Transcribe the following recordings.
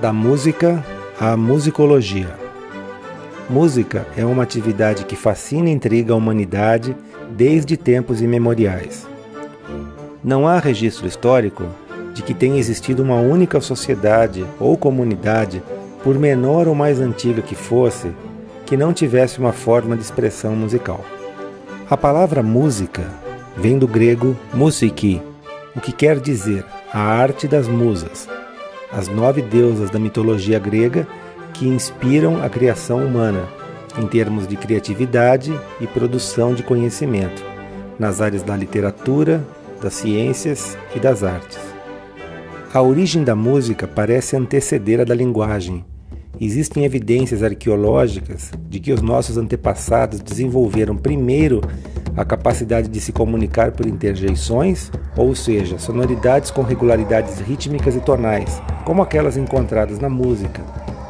Da música à musicologia. Música é uma atividade que fascina e intriga a humanidade desde tempos imemoriais. Não há registro histórico de que tenha existido uma única sociedade ou comunidade, por menor ou mais antiga que fosse, que não tivesse uma forma de expressão musical. A palavra música vem do grego musiki, o que quer dizer a arte das musas, as nove deusas da mitologia grega que inspiram a criação humana, em termos de criatividade e produção de conhecimento, nas áreas da literatura, das ciências e das artes. A origem da música parece anteceder a da linguagem. Existem evidências arqueológicas de que os nossos antepassados desenvolveram primeiro a capacidade de se comunicar por interjeições, ou seja, sonoridades com regularidades rítmicas e tonais, como aquelas encontradas na música,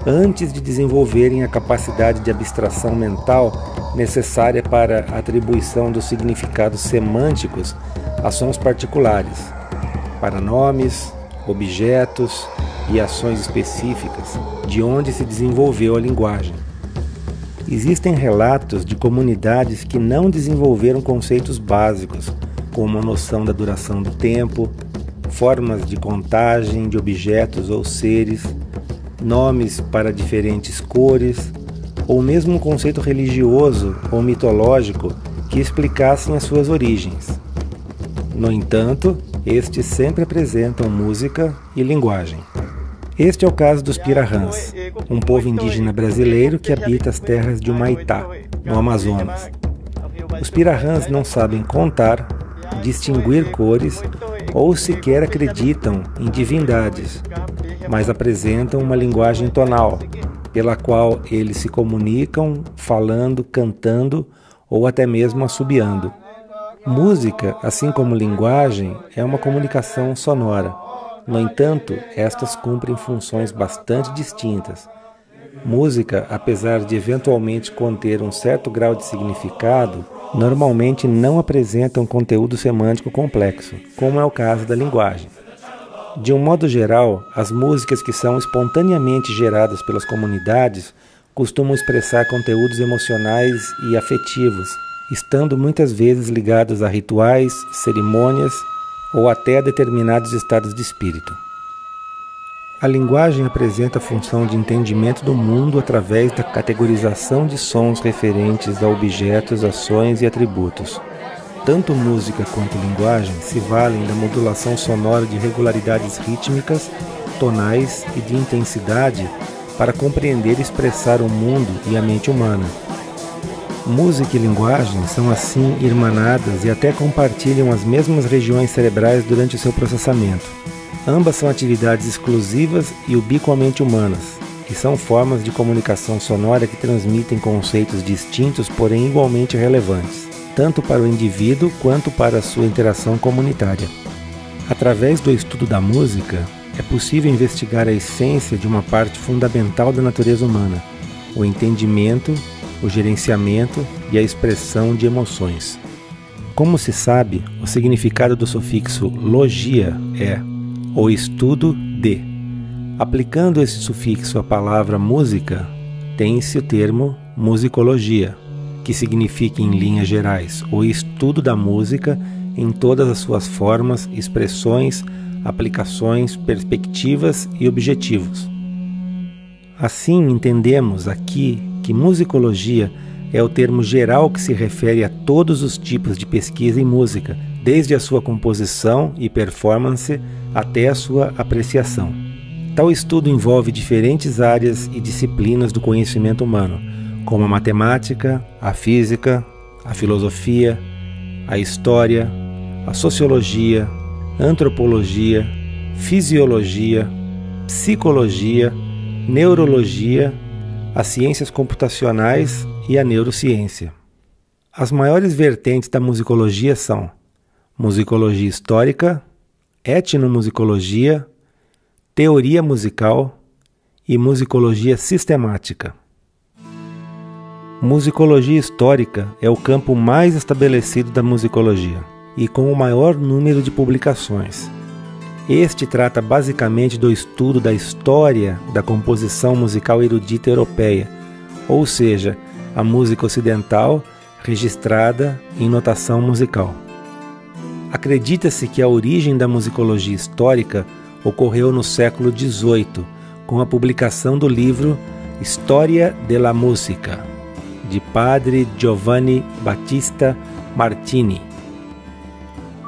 antes de desenvolverem a capacidade de abstração mental necessária para a atribuição dos significados semânticos a sons particulares, para nomes, objetos e ações específicas de onde se desenvolveu a linguagem. Existem relatos de comunidades que não desenvolveram conceitos básicos, como a noção da duração do tempo, formas de contagem de objetos ou seres, nomes para diferentes cores, ou mesmo um conceito religioso ou mitológico que explicassem as suas origens. No entanto, estes sempre apresentam música e linguagem. Este é o caso dos Pirahãs, um povo indígena brasileiro que habita as terras de Humaitá, no Amazonas. Os Pirahãs não sabem contar, distinguir cores ou sequer acreditam em divindades, mas apresentam uma linguagem tonal, pela qual eles se comunicam falando, cantando ou até mesmo assobiando. Música, assim como linguagem, é uma comunicação sonora no entanto, estas cumprem funções bastante distintas. Música, apesar de eventualmente conter um certo grau de significado, normalmente não apresenta um conteúdo semântico complexo, como é o caso da linguagem. De um modo geral, as músicas que são espontaneamente geradas pelas comunidades costumam expressar conteúdos emocionais e afetivos, estando muitas vezes ligados a rituais, cerimônias ou até a determinados estados de espírito. A linguagem apresenta a função de entendimento do mundo através da categorização de sons referentes a objetos, ações e atributos. Tanto música quanto linguagem se valem da modulação sonora de regularidades rítmicas, tonais e de intensidade para compreender e expressar o mundo e a mente humana. Música e linguagem são assim irmanadas e até compartilham as mesmas regiões cerebrais durante o seu processamento. Ambas são atividades exclusivas e ubiquamente humanas, e são formas de comunicação sonora que transmitem conceitos distintos, porém igualmente relevantes, tanto para o indivíduo quanto para a sua interação comunitária. Através do estudo da música, é possível investigar a essência de uma parte fundamental da natureza humana, o entendimento o gerenciamento e a expressão de emoções. Como se sabe, o significado do sufixo logia é o estudo de. Aplicando esse sufixo à palavra música, tem-se o termo musicologia, que significa, em linhas gerais, o estudo da música em todas as suas formas, expressões, aplicações, perspectivas e objetivos. Assim, entendemos aqui que musicologia é o termo geral que se refere a todos os tipos de pesquisa em música, desde a sua composição e performance até a sua apreciação. Tal estudo envolve diferentes áreas e disciplinas do conhecimento humano, como a matemática, a física, a filosofia, a história, a sociologia, antropologia, fisiologia, psicologia, neurologia as ciências computacionais e a neurociência. As maiores vertentes da musicologia são musicologia histórica, etnomusicologia, teoria musical e musicologia sistemática. Musicologia histórica é o campo mais estabelecido da musicologia e com o maior número de publicações. Este trata basicamente do estudo da história da composição musical erudita europeia, ou seja, a música ocidental registrada em notação musical. Acredita-se que a origem da musicologia histórica ocorreu no século XVIII, com a publicação do livro História della Música, de padre Giovanni Battista Martini.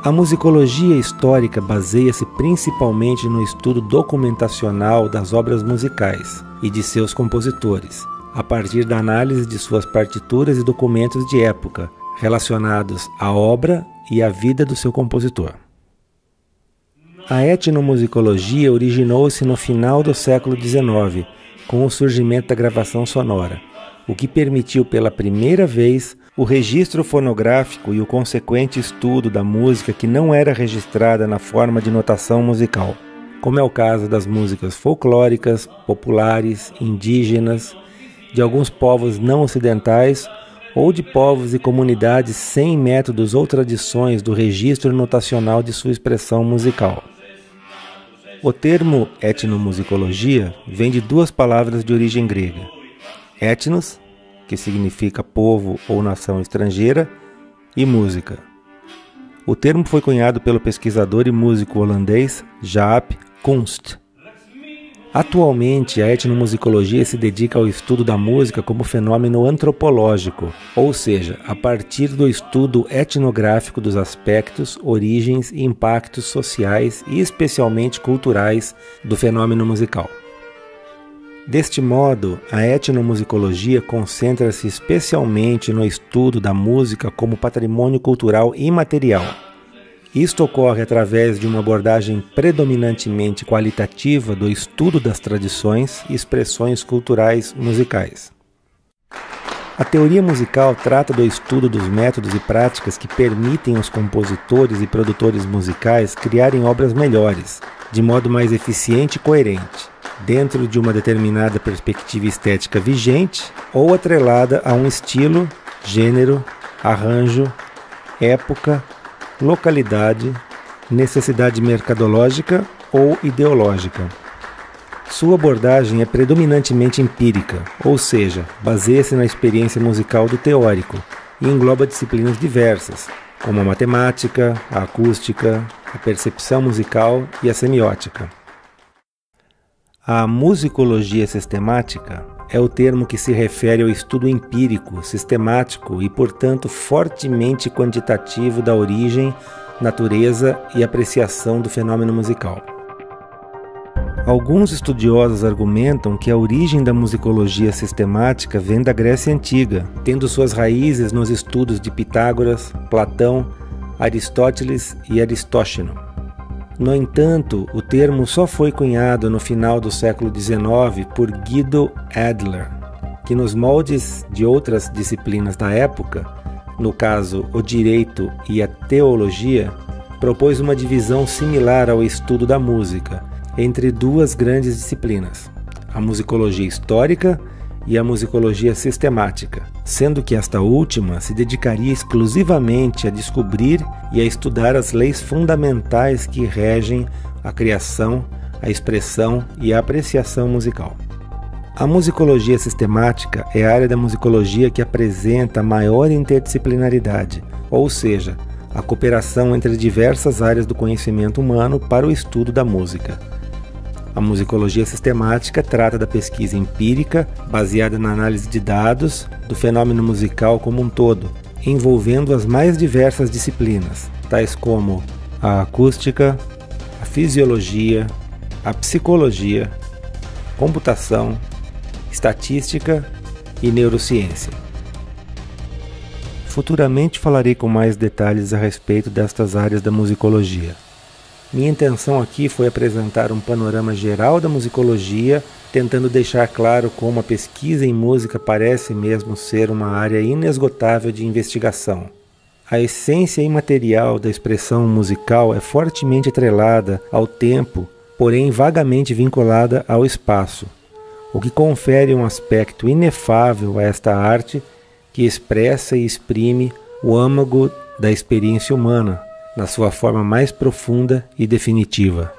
A musicologia histórica baseia-se principalmente no estudo documentacional das obras musicais e de seus compositores, a partir da análise de suas partituras e documentos de época relacionados à obra e à vida do seu compositor. A etnomusicologia originou-se no final do século XIX, com o surgimento da gravação sonora o que permitiu pela primeira vez o registro fonográfico e o consequente estudo da música que não era registrada na forma de notação musical, como é o caso das músicas folclóricas, populares, indígenas, de alguns povos não ocidentais ou de povos e comunidades sem métodos ou tradições do registro notacional de sua expressão musical. O termo etnomusicologia vem de duas palavras de origem grega etnos, que significa povo ou nação estrangeira, e música. O termo foi cunhado pelo pesquisador e músico holandês Jaap Kunst. Atualmente, a etnomusicologia se dedica ao estudo da música como fenômeno antropológico, ou seja, a partir do estudo etnográfico dos aspectos, origens e impactos sociais e especialmente culturais do fenômeno musical. Deste modo, a etnomusicologia concentra-se especialmente no estudo da música como patrimônio cultural imaterial. Isto ocorre através de uma abordagem predominantemente qualitativa do estudo das tradições e expressões culturais musicais. A teoria musical trata do estudo dos métodos e práticas que permitem aos compositores e produtores musicais criarem obras melhores, de modo mais eficiente e coerente dentro de uma determinada perspectiva estética vigente ou atrelada a um estilo, gênero, arranjo, época, localidade, necessidade mercadológica ou ideológica. Sua abordagem é predominantemente empírica, ou seja, baseia-se na experiência musical do teórico e engloba disciplinas diversas, como a matemática, a acústica, a percepção musical e a semiótica. A musicologia sistemática é o termo que se refere ao estudo empírico, sistemático e, portanto, fortemente quantitativo da origem, natureza e apreciação do fenômeno musical. Alguns estudiosos argumentam que a origem da musicologia sistemática vem da Grécia Antiga, tendo suas raízes nos estudos de Pitágoras, Platão, Aristóteles e Aristóxeno. No entanto, o termo só foi cunhado no final do século XIX por Guido Adler, que nos moldes de outras disciplinas da época, no caso o direito e a teologia, propôs uma divisão similar ao estudo da música entre duas grandes disciplinas: a musicologia histórica e a musicologia sistemática, sendo que esta última se dedicaria exclusivamente a descobrir e a estudar as leis fundamentais que regem a criação, a expressão e a apreciação musical. A musicologia sistemática é a área da musicologia que apresenta maior interdisciplinaridade, ou seja, a cooperação entre diversas áreas do conhecimento humano para o estudo da música. A musicologia sistemática trata da pesquisa empírica, baseada na análise de dados, do fenômeno musical como um todo, envolvendo as mais diversas disciplinas, tais como a acústica, a fisiologia, a psicologia, computação, estatística e neurociência. Futuramente falarei com mais detalhes a respeito destas áreas da musicologia. Minha intenção aqui foi apresentar um panorama geral da musicologia, tentando deixar claro como a pesquisa em música parece mesmo ser uma área inesgotável de investigação. A essência imaterial da expressão musical é fortemente atrelada ao tempo, porém vagamente vinculada ao espaço. o que confere um aspecto inefável a esta arte que expressa e exprime o âmago da experiência humana na sua forma mais profunda e definitiva.